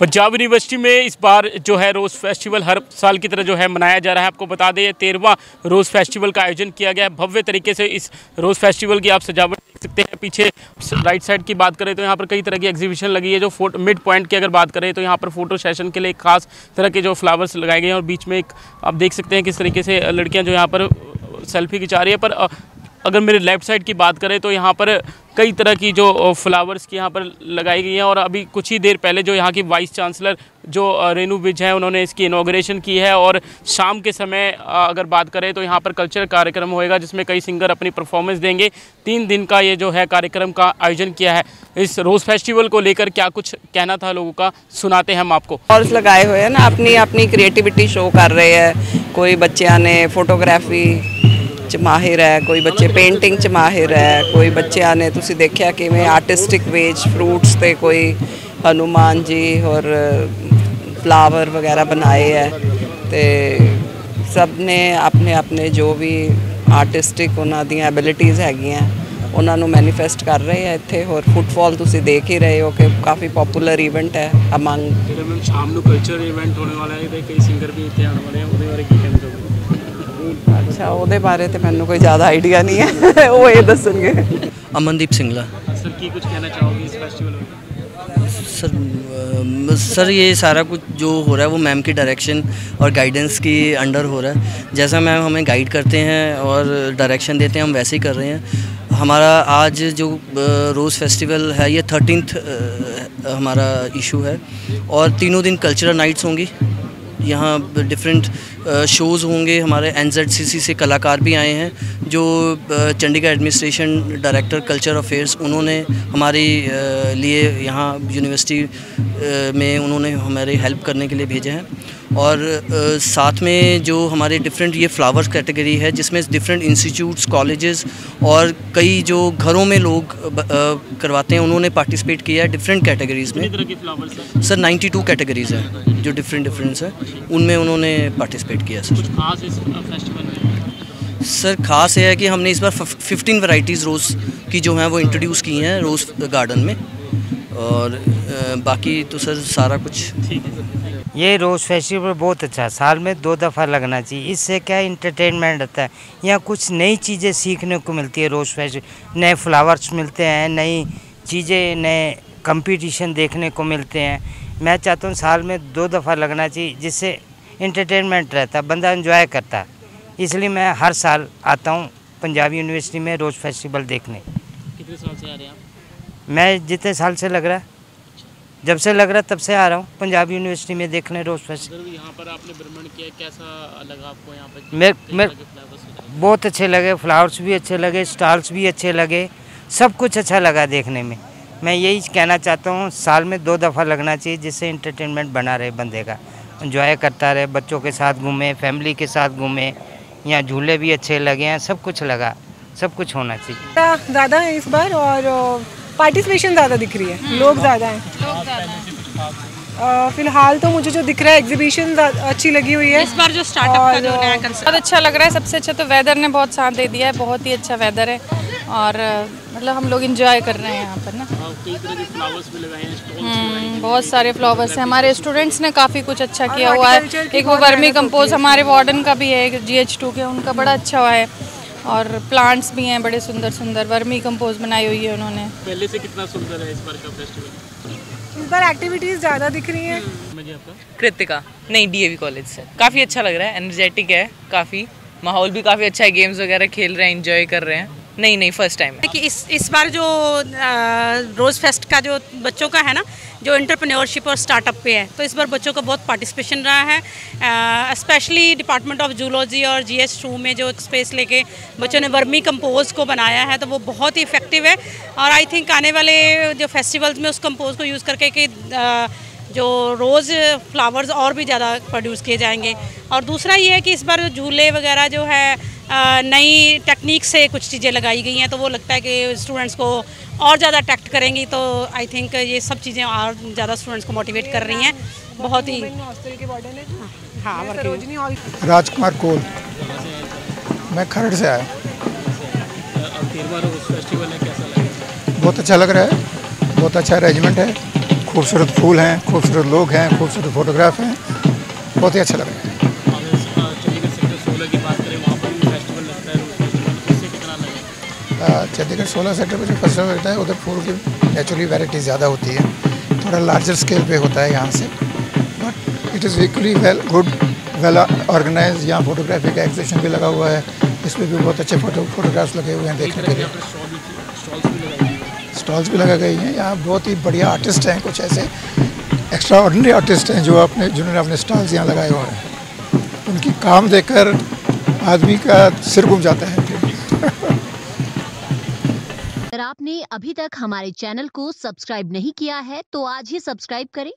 Punjab university में इस बार जो है रोज़ फेस्टिवल हर साल की तरह जो है मनाया जा रहा है। आपको बता दें तेरहवा रोज़ फेस्टिवल का आयोजन किया गया है। भव्य तरीके से इस रोज़ फेस्टिवल की आप सजावट देख सकते हैं। पीछे राइट साइड की बात करें तो यहाँ पर कई तरह की एग्जीबिशन लगी है। जो फ़ोटो मिड पॉइंट की अगर बात करें तो यहाँ पर फ़ोटो सेशन के लिए खास तरह के जो फ्लावर्स लगाए गए हैं और बीच में एक आप देख सकते हैं किस तरीके से लड़कियाँ जो यहाँ पर सेल्फी खिंचा रही है। पर अगर मेरे लेफ़्ट साइड की बात करें तो यहाँ पर कई तरह की जो फ्लावर्स की यहाँ पर लगाई गई हैं और अभी कुछ ही देर पहले जो यहाँ की वाइस चांसलर जो रेनू विज हैं, उन्होंने इसकी इनाग्रेशन की है और शाम के समय अगर बात करें तो यहाँ पर कल्चर कार्यक्रम होएगा, जिसमें कई सिंगर अपनी परफॉर्मेंस देंगे। तीन दिन का ये जो है कार्यक्रम का आयोजन किया है। इस रोज़ फेस्टिवल को लेकर क्या कुछ कहना था लोगों का, सुनाते हैं हम आपको। और लगाए हुए हैं ना, अपनी अपनी क्रिएटिविटी शो कर रहे हैं। कोई बच्चे ने फोटोग्राफी 'ਚ ਮਾਹਿਰ ਹੈ ਕੋਈ ਬੱਚੇ ਪੇਂਟਿੰਗ 'ਚ ਮਾਹਿਰ ਹੈ ਕੋਈ ਬੱਚਿਆਂ ਨੇ ਤੁਸੀਂ ਦੇਖਿਆ ਕਿਵੇਂ ਆਰਟਿਸਟਿਕ ਵੇਜ ਫਰੂਟਸ ਤੇ ਕੋਈ ਹਨੂਮਾਨ ਜੀ ਔਰ ਫਲਾਵਰ ਵਗੈਰਾ ਬਣਾਏ ਹੈ। ਤੇ ਸਭ ਨੇ ਆਪਣੇ ਆਪਣੇ ਜੋ ਵੀ ਆਰਟਿਸਟਿਕ ਉਹਨਾਂ ਦੀਆਂ ਐਬਿਲਿਟੀਆਂ ਹੈਗੀਆਂ ਉਹਨਾਂ ਨੂੰ ਮੈਨੀਫੈਸਟ ਕਰ ਰਹੇ ਆ ਇੱਥੇ ਹੋਰ ਫੁੱਟਫਾਲ ਤੁਸੀਂ ਦੇਖ ਹੀ ਰਹੇ ਹੋ ਕਿ ਕਾਫੀ ਪਪੂਲਰ ਇਵੈਂਟ ਹੈ ਅਮੰਗ ਸ਼ਾਮ ਨੂੰ ਕਲਚਰ ਇਵੈਂਟ ਹੋਣ ਵਾਲਾ ਹੈ ਤੇ ਕਈ ਸਿੰਗਰ ਵੀ ਇੱਥੇ ਆਉਣ ਵਾਲੇ ਆ ਉਹਦੇ ਬਾਰੇ ਕੀ ਕਹਿਣਾ ਚਾਹੋਗੇ? ਅੱਛਾ ਉਹਦੇ ਬਾਰੇ ਤੇ ਮੈਨੂੰ ਕੋਈ ਜ਼ਿਆਦਾ ਆਈਡੀਆ ਨਹੀਂ ਹੈ ਉਹ ਇਹ ਦੱਸਣਗੇ ਅਮਨਦੀਪ ਸਿੰਘਲਾ सर की कुछ कहना चाहोगे इस फेस्टिवल में सर सर ये सारा कुछ जो हो रहा है वो मैम की डायरेक्शन और गाइडेंस की अंडर हो रहा है जैसा मैम हमें गाइड करते हैं और डायरेक्शन देते हैं हम वैसे ही कर रहे हैं हमारा आज जो रोज़ फेस्टिवल है ये थर्टीनथ हमारा इशू है और तीनों दिन कल्चरल नाइट्स होंगी यहाँ डिफरेंट शोज़ होंगे। हमारे एन से कलाकार भी आए हैं, जो Chandigarh administration director culture affairs उन्होंने हमारे लिए यहाँ यूनिवर्सिटी में उन्होंने हमारे हेल्प करने के लिए भेजे हैं। और साथ में जो हमारे डिफरेंट ये फ्लावर्स कैटेगरी है जिसमें डिफरेंट इंस्टीट्यूट्स कॉलेजेस और कई जो घरों में लोग करवाते हैं उन्होंने पार्टिसिपेट किया है डिफरेंट कैटेगरीज़ में। सर 92 कैटेगरीज़ हैं जो डिफरेंट डिफरेंट्स है। उनमें उन्होंने पार्टिसिपेट किया सर। सर ख़ास ये है कि हमने इस बार फिफ्टीन वैरायटीज़ रोज़ की जो हैं वो इंट्रोड्यूस की हैं रोज़ गार्डन में। और बाकी तो सर सारा कुछ ठीक है ये रोज़ फेस्टिवल बहुत अच्छा है। साल में दो दफ़ा लगना चाहिए। इससे क्या इंटरटेनमेंट रहता है। यहाँ कुछ नई चीज़ें सीखने को मिलती है रोज़ फेस्टिवल नए फ्लावर्स मिलते हैं नई चीज़ें नए कंपटीशन देखने को मिलते हैं। मैं चाहता हूँ साल में दो दफ़ा लगना चाहिए जिससे इंटरटेनमेंट रहता है बंदा इन्जॉय करता है। इसलिए मैं हर साल आता हूँ पंजाबी यूनिवर्सिटी में रोज़ फेस्टिवल देखने। कितने साल से आ रहे हैं आप? मैं जितने साल से लग रहा है। जब से लग रहा तब से आ रहा हूँ। पंजाब यूनिवर्सिटी में देखने रोज़ फेस्टिवल यहाँ पर आपने भ्रमण किया कैसा लगा आपको यहाँ पर मेरे मेरे बहुत अच्छे लगे फ्लावर्स भी अच्छे लगे स्टॉल्स भी अच्छे लगे सब कुछ अच्छा लगा देखने में। मैं यही कहना चाहता हूँ साल में दो दफ़ा लगना चाहिए जिससे इंटरटेनमेंट बना रहे बंदे का। इन्जॉय करता रहे बच्चों के साथ घूमे फैमिली के साथ घूमे यहाँ झूले भी अच्छे लगे हैं सब कुछ लगा सब कुछ होना चाहिए। ज़्यादा है इस बार और पार्टिसिपेशन ज़्यादा दिख रही है। लोग ज़्यादा हैं। फ़िलहाल तो मुझे जो दिख रहा है एग्जीबिशन अच्छी लगी हुई है। इस बार जो स्टार्टअप का जो नया बहुत अच्छा लग रहा है सबसे अच्छा तो वेदर ने बहुत साथ दे दिया है बहुत ही अच्छा वेदर है। और मतलब हम लोग इंजॉय कर रहे हैं यहाँ पर ना। हम्म, बहुत सारे फ्लावर्स हैं। हमारे स्टूडेंट्स ने काफ़ी कुछ अच्छा किया हुआ है। एक वो वर्मी कंपोज हमारे वार्डन का भी है जी एच टू के उनका बड़ा अच्छा हुआ है। और प्लांट्स भी हैं बड़े सुंदर सुंदर वर्मी कंपोज बनाई हुई है उन्होंने। पहले से कितना सुंदर है इस बार का फेस्टिवल बार एक्टिविटीज़ ज़्यादा दिख रही हैं। कृतिका, नहीं डीएवी कॉलेज से। काफ़ी अच्छा लग रहा है एनर्जेटिक है, काफ़ी। माहौल भी काफ़ी अच्छा है गेम्स वगैरह खेल रहे हैं इंजॉय कर रहे हैं। नहीं नहीं फ़र्स्ट टाइम है कि इस इस बार जो रोज़ फेस्ट का जो बच्चों का है ना, जो इंटरप्रेन्योरशिप और स्टार्टअप पे है तो इस बार बच्चों का बहुत पार्टिसिपेशन रहा है। स्पेशली डिपार्टमेंट ऑफ़ जूलॉजी और जी एस टू में जो स्पेस लेके बच्चों ने वर्मी कंपोज को बनाया है तो वो बहुत ही इफ़ेक्टिव है। और आई थिंक आने वाले जो फेस्टिवल्स में उस कंपोज को यूज़ करके कि जो रोज़ फ्लावर्स और भी ज़्यादा प्रोड्यूस किए जाएँगे। और दूसरा ये है कि इस बार झूले वगैरह जो है नई टेक्निक से कुछ चीज़ें लगाई गई हैं तो वो लगता है कि स्टूडेंट्स को और ज़्यादा अट्रैक्ट करेंगी तो आई थिंक ये सब चीज़ें और ज़्यादा स्टूडेंट्स को मोटिवेट कर रही हैं। बहुत ही हाँ राजकुमार कोल। मैं खरड़ से आया। बहुत अच्छा लग रहा है। बहुत अच्छा अरेंजमेंट है। खूबसूरत फूल हैं खूबसूरत लोग हैं खूबसूरत फोटोग्राफ हैं। बहुत ही अच्छा लग रहा है। चंडीगढ़ सोलह सेक्टर पर जो फेस्टिवल होता है, उधर फूल की नेचुरली वेराइटी ज़्यादा होती है। थोड़ा लार्जर स्केल पे होता है यहाँ से। But it is equally well good well organise यहाँ फोटोग्राफी का एग्जिबिशन भी लगा हुआ है। इसमें भी बहुत अच्छे फ़ोटो फोटोग्राफ्स लगे हुए हैं देखने के लिए। स्टॉल्स भी लगा गई हैं। यहाँ बहुत ही बढ़िया आर्टिस्ट हैं कुछ ऐसे। एक्स्ट्रा ऑर्डनरी आर्टिस्ट हैं जो अपने जिन्होंने अपने स्टॉल्स यहाँ लगाए हुए हैं। उनकी काम देखकर आदमी का सिर घूम जाता है अगर आपने अभी तक हमारे चैनल को सब्सक्राइब नहीं किया है तो आज ही सब्सक्राइब करें।